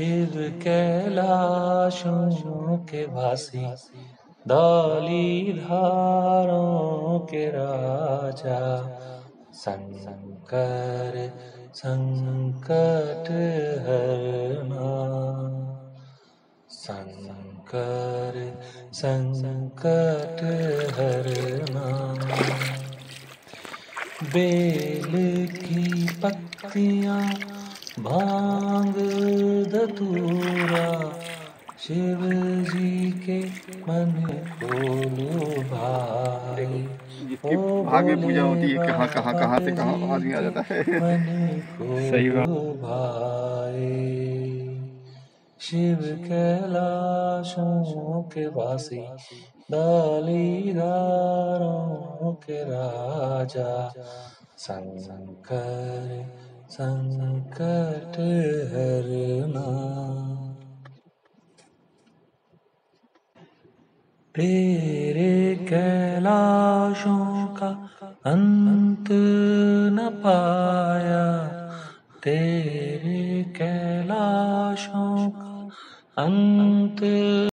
چیز کیلاشوں کے باسی دالی دھاروں کے راجا۔ سنکر، سنکٹ ہرنا سنکر، سنکٹ ہرنا بیل کی پتیاں بھانگ دھتورا شیو جی کے من کھولو بھائی بھاگ میں پوجا ہوتی ہے کہاں کہاں کہاں سے کہاں آدمی آ جاتا ہے؟ صحیح بھائی شیو کیلاشوں کے واسی دالی داروں کے راجا سنکر سنکٹ ہرنا تیرے کیلاشوں کا انت نہ پایا۔ تیرے کیلاشوں کا انت